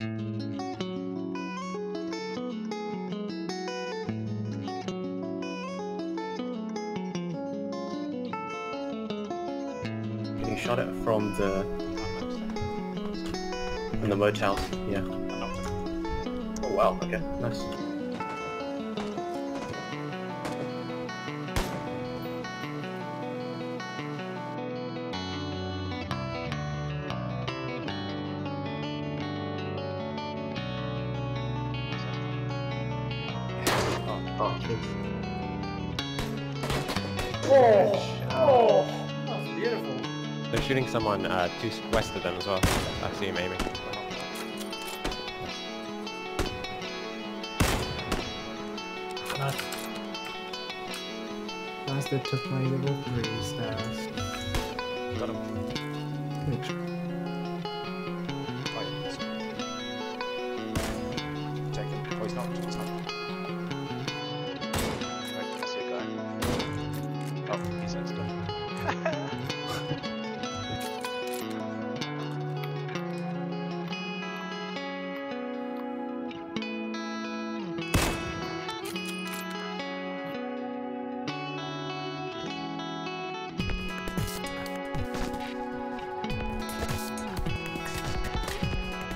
Getting shot at from the from the motel. Yeah. Oh wow. Okay. Nice. Oh, Oh, that's beautiful. They're shooting someone uh, to s- west of them as well. I see him aiming. Last that took my level 3 stars. Got him. Which, Take him. Oh, he's not. He's not. He's insta.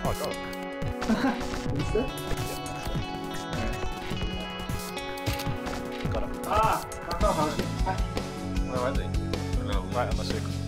Oh, I got him. what's that? Got him. Ah, Is he? Right on the.